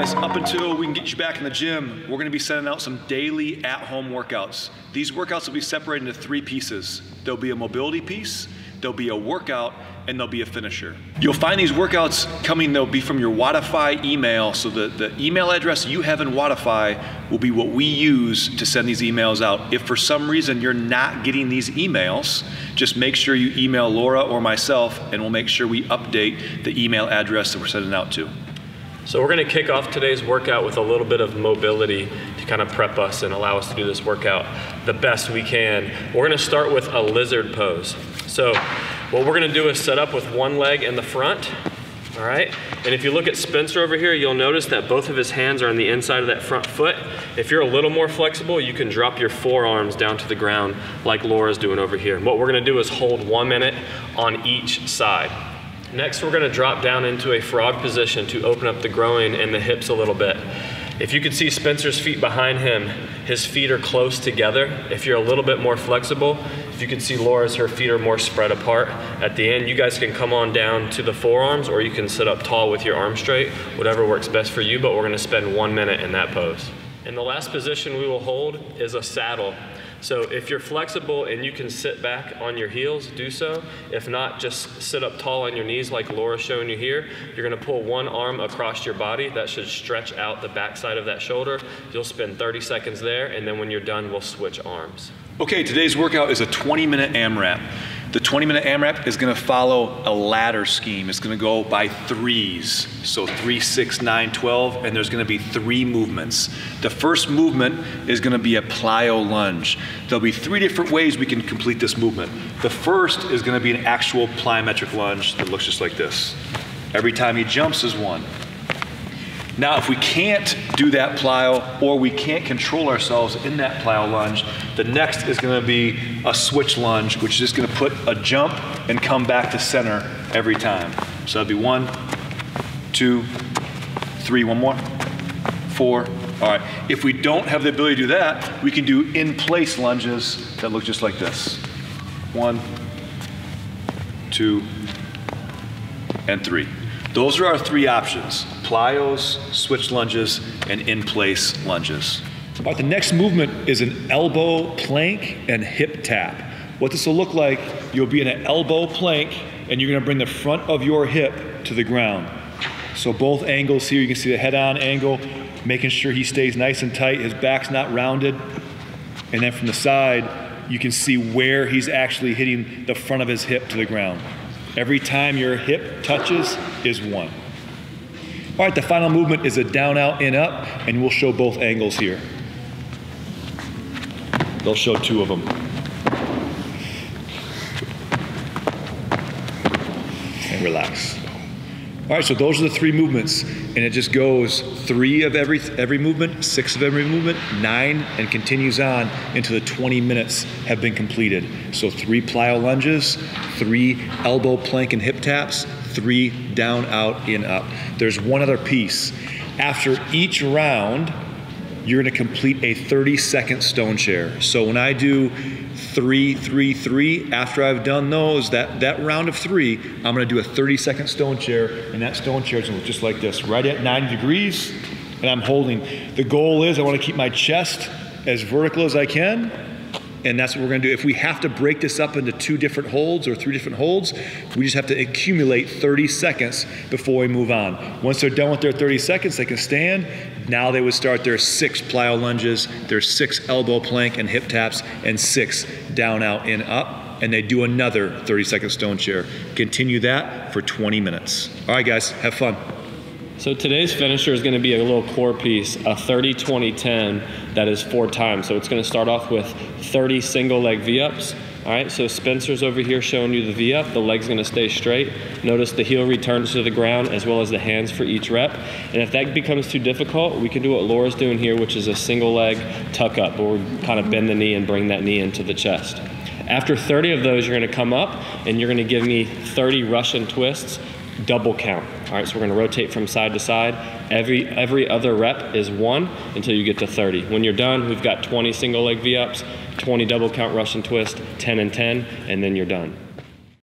guys, up until we can get you back in the gym, we're gonna be sending out some daily at-home workouts. These workouts will be separated into three pieces. There'll be a mobility piece, there'll be a workout, and there'll be a finisher. You'll find these workouts coming, they'll be from your Wodify email. So the, the email address you have in Wodify will be what we use to send these emails out. If for some reason you're not getting these emails, just make sure you email Laura or myself and we'll make sure we update the email address that we're sending out to. So we're gonna kick off today's workout with a little bit of mobility to kind of prep us and allow us to do this workout the best we can. We're gonna start with a lizard pose. So what we're gonna do is set up with one leg in the front, all right? And if you look at Spencer over here, you'll notice that both of his hands are on the inside of that front foot. If you're a little more flexible, you can drop your forearms down to the ground like Laura's doing over here. What we're gonna do is hold one minute on each side. Next, we're gonna drop down into a frog position to open up the groin and the hips a little bit. If you can see Spencer's feet behind him, his feet are close together. If you're a little bit more flexible, if you can see Laura's, her feet are more spread apart. At the end, you guys can come on down to the forearms or you can sit up tall with your arms straight, whatever works best for you, but we're gonna spend one minute in that pose. And the last position we will hold is a saddle. So if you're flexible and you can sit back on your heels, do so. If not, just sit up tall on your knees like Laura's showing you here. You're gonna pull one arm across your body. That should stretch out the backside of that shoulder. You'll spend 30 seconds there, and then when you're done, we'll switch arms. Okay, today's workout is a 20 minute AMRAP. The 20 minute AMRAP is gonna follow a ladder scheme. It's gonna go by threes. So three, six, nine, 12, and there's gonna be three movements. The first movement is gonna be a plyo lunge. There'll be three different ways we can complete this movement. The first is gonna be an actual plyometric lunge that looks just like this. Every time he jumps is one. Now, if we can't do that plyo or we can't control ourselves in that plyo lunge, the next is gonna be a switch lunge, which is just gonna put a jump and come back to center every time. So that'd be one, two, three, one more, four. All right, if we don't have the ability to do that, we can do in place lunges that look just like this. One, two, and three. Those are our three options, plyos, switch lunges, and in-place lunges. All right, the next movement is an elbow plank and hip tap. What this will look like, you'll be in an elbow plank and you're gonna bring the front of your hip to the ground. So both angles here, you can see the head-on angle, making sure he stays nice and tight, his back's not rounded. And then from the side, you can see where he's actually hitting the front of his hip to the ground. Every time your hip touches is one. All right, the final movement is a down, out, in, up, and we'll show both angles here. They'll show two of them. And relax. All right, so those are the three movements, and it just goes three of every every movement, six of every movement, nine, and continues on until the 20 minutes have been completed. So three plyo lunges, three elbow plank and hip taps, three down, out, in, up. There's one other piece. After each round, you're gonna complete a 30 second stone chair. So when I do three, three, three, after I've done those, that, that round of three, I'm gonna do a 30 second stone chair, and that stone chair is gonna look just like this, right at 90 degrees, and I'm holding. The goal is I wanna keep my chest as vertical as I can, and that's what we're gonna do. If we have to break this up into two different holds or three different holds, we just have to accumulate 30 seconds before we move on. Once they're done with their 30 seconds, they can stand. Now they would start their six plyo lunges, their six elbow plank and hip taps, and six down, out, in, up. And they do another 30 second stone chair. Continue that for 20 minutes. All right, guys, have fun. So today's finisher is going to be a little core piece, a 30 20 10 that is four times. So it's going to start off with 30 single leg V ups. All right, so Spencer's over here showing you the V up. The leg's going to stay straight. Notice the heel returns to the ground as well as the hands for each rep. And if that becomes too difficult, we can do what Laura's doing here, which is a single leg tuck up, where we kind of bend the knee and bring that knee into the chest. After 30 of those, you're going to come up and you're going to give me 30 Russian twists double count. All right, so we're gonna rotate from side to side. Every, every other rep is one until you get to 30. When you're done, we've got 20 single leg V-ups, 20 double count Russian twist, 10 and 10, and then you're done.